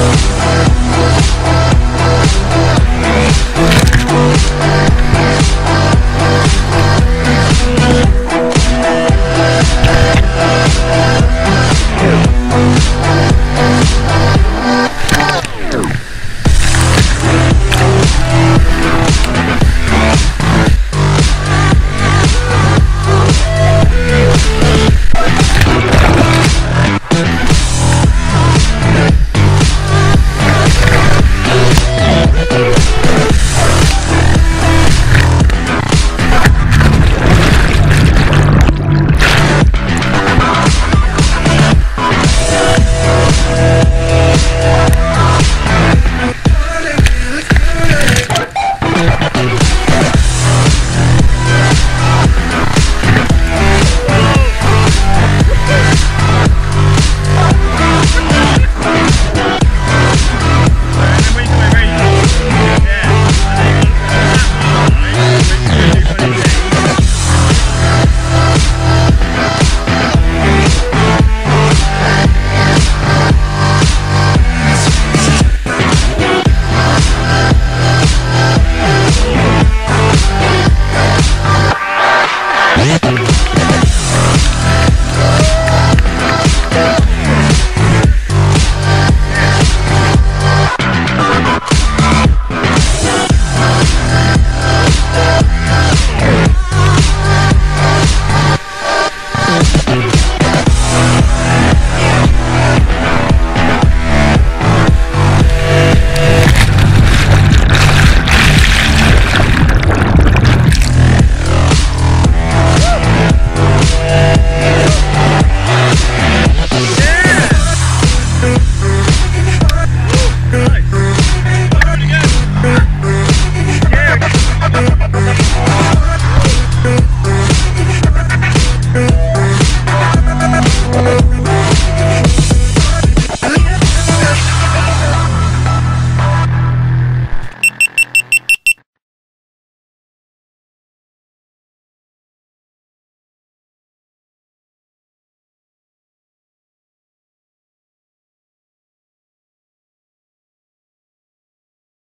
Thank